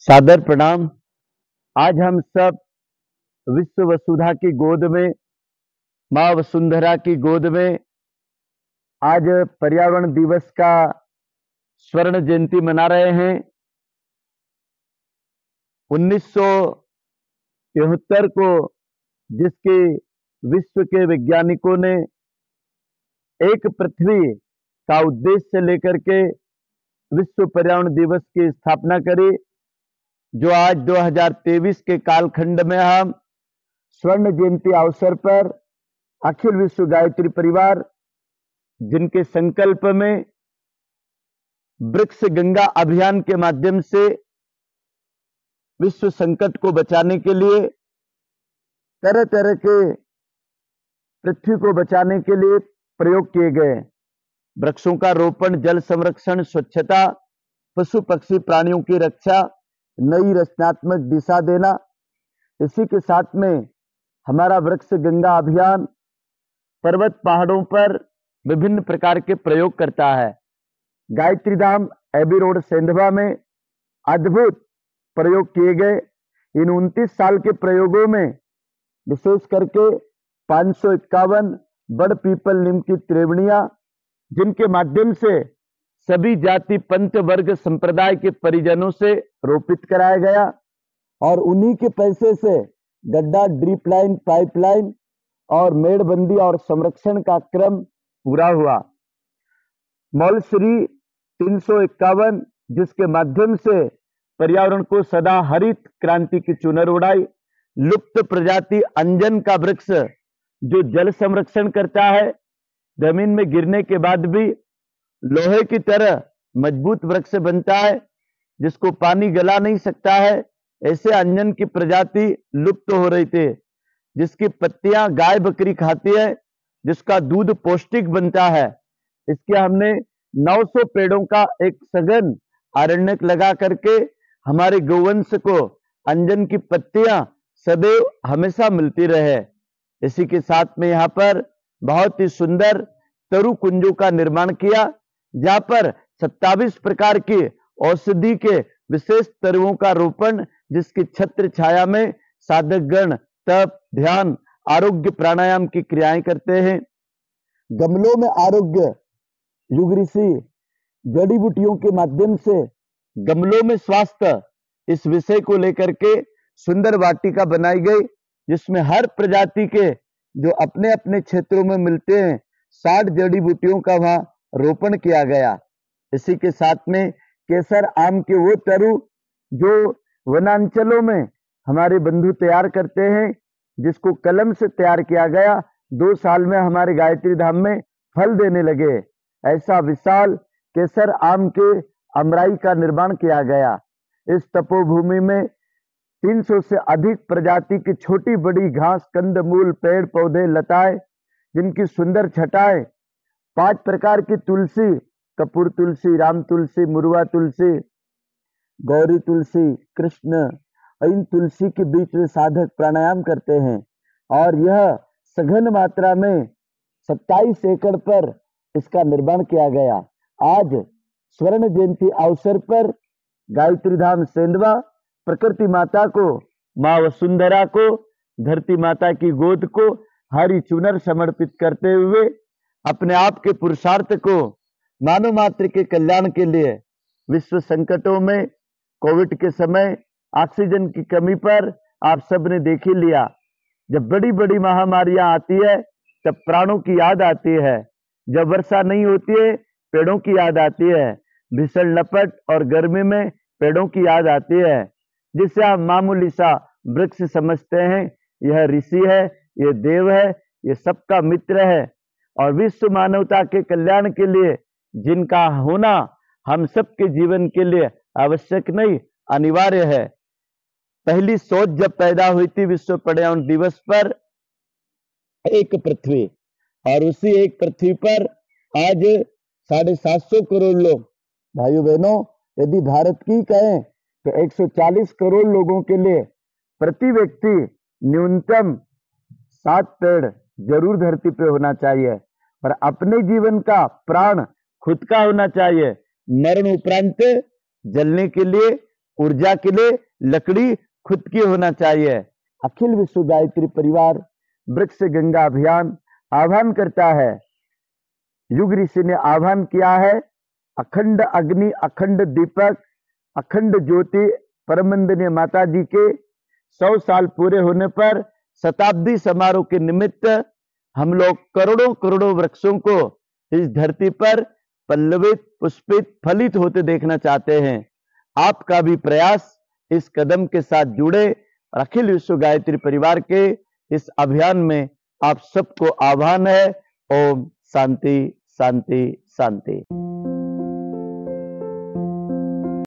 सादर प्रणाम। आज हम सब विश्व वसुधा की गोद में, माँ वसुंधरा की गोद में, आज पर्यावरण दिवस का स्वर्ण जयंती मना रहे हैं। उन्नीस को जिसके विश्व के वैज्ञानिकों ने एक पृथ्वी का उद्देश्य लेकर के विश्व पर्यावरण दिवस की स्थापना करी जो आज 2023 के कालखंड में हम स्वर्ण जयंती अवसर पर अखिल विश्व गायत्री परिवार, जिनके संकल्प में वृक्ष गंगा अभियान के माध्यम से विश्व संकट को बचाने के लिए तरह तरह के पृथ्वी को बचाने के लिए प्रयोग किए गए। वृक्षों का रोपण, जल संरक्षण, स्वच्छता, पशु पक्षी प्राणियों की रक्षा नई रचनात्मक दिशा देना। इसी के साथ में हमारा वृक्ष गंगा अभियान पर्वत पहाड़ों पर विभिन्न प्रकार के प्रयोग करता है। गायत्री धाम, एबी रोड, सेंधवा में अद्भुत प्रयोग किए गए। इन उनतीस साल के प्रयोगों में विशेष करके पाँच बड़ पीपल नीम की त्रिवणिया, जिनके माध्यम से सभी जाति, पंथ, वर्ग, संप्रदाय के परिजनों से रोपित कराया गया और उन्हीं के पैसे से गड्ढा, ड्रिप लाइन पाइपलाइन और मेड़बंदी और संरक्षण का क्रम पूरा हुआ। मॉल श्री तीन जिसके माध्यम से पर्यावरण को सदा हरित क्रांति की चुनर उड़ाई। लुप्त प्रजाति अंजन का वृक्ष, जो जल संरक्षण करता है, ज़मीन में गिरने के बाद भी लोहे की तरह मज़बूत वृक्ष बनता है, जिसको पानी गला नहीं सकता है। ऐसे अंजन की प्रजाति लुप्त हो रही थी, जिसकी पत्तियाँ गाय बकरी खाती है, जिसका दूध पौष्टिक बनता है। इसके हमने 900 पेड़ों का एक सघन आरण्यक लगा करके हमारे गौवंश को अंजन की पत्तियाँ सदैव हमेशा मिलती रहे। इसी के साथ में यहाँ पर बहुत ही सुंदर तरु कुंजों का निर्माण किया। जहाँ पर सत्तावीस प्रकार की औषधि के विशेष तरुओं का रोपण, जिसकी छत्र छाया में साधक गण, तप, ध्यान, आरोग्य प्राणायाम की क्रियाएँ करते हैं। गमलों में आरोग्य युग ऋषि जड़ी बूटियों के माध्यम से गमलों में स्वास्थ्य, इस विषय को लेकर के सुंदर वाटिका बनाई गई, जिसमें हर प्रजाति के जो अपने अपने क्षेत्रों में मिलते हैं, साठ जड़ी बूटियों का वहाँ रोपण किया गया। इसी के साथ में केसर आम के वो तरु जो वनांचलों में हमारे बंधु तैयार करते हैं, जिसको कलम से तैयार किया गया, दो साल में हमारे गायत्री धाम में फल देने लगे। ऐसा विशाल केसर आम के अमराई का निर्माण किया गया। इस तपोभूमि में 300 से अधिक प्रजाति की छोटी बड़ी घास, कंद, मूल, पेड़, पौधे, लताएँ, जिनकी सुंदर छटाएँ पाँच प्रकार की तुलसी, कपूर तुलसी, राम तुलसी मुरुआ तुलसी, गौरी तुलसी, कृष्ण, इन तुलसी के बीच में साधक प्राणायाम करते हैं। और यह सघन मात्रा में 27 एकड़ पर इसका निर्माण किया गया। आज स्वर्ण जयंती अवसर पर गायत्री धाम सेंधवा प्रकृति माता को, माँ वसुंधरा को, धरती माता की गोद को, हरी चुनर समर्पित करते हुए अपने आप के पुरुषार्थ को मानव मात्र के कल्याण के लिए विश्व संकटों में, कोविड के समय, ऑक्सीजन की कमी पर आप सबने देख ही लिया। जब बड़ी बड़ी महामारियाँ आती है, तब प्राणों की याद आती है। जब वर्षा नहीं होती है, पेड़ों की याद आती है। भीषण लपट और गर्मी में पेड़ों की याद आती है। जिसे आप मामूली सा वृक्ष समझते हैं, यह ऋषि है यह देव है, ये सबका मित्र है। और विश्व मानवता के कल्याण के लिए जिनका होना हम सबके जीवन के लिए आवश्यक नहीं, अनिवार्य है। पहली सोच जब पैदा हुई थी, विश्व पर्यावरण दिवस पर, एक पृथ्वी, और उसी एक पृथ्वी पर आज साढ़े सात सौ करोड़ लोग। भाइयों बहनों, यदि भारत की कहें तो 140 करोड़ लोगों के लिए प्रति व्यक्ति न्यूनतम सात पेड़ ज़रूर धरती पे होना चाहिए, पर अपने जीवन का प्राण खुद का होना चाहिए। मरण उपरांत जलने के लिए, ऊर्जा के लिए लकड़ी खुद की होना चाहिए। अखिल विश्व गायत्री परिवार, वृक्ष गंगा अभियान आह्वान करता है। युग ऋषि ने आह्वान किया है, अखंड अग्नि, अखंड दीपक, अखंड ज्योति परमंदनीय माता जी के सौ साल पूरे होने पर शताब्दी समारोह के निमित्त हम लोग करोड़ों करोड़ों वृक्षों को इस धरती पर पल्लवित, पुष्पित, फलित होते देखना चाहते हैं। आपका भी प्रयास इस कदम के साथ जुड़े। अखिल विश्व गायत्री परिवार के इस अभियान में आप सबको आह्वान है। ओम शांति शांति शांति।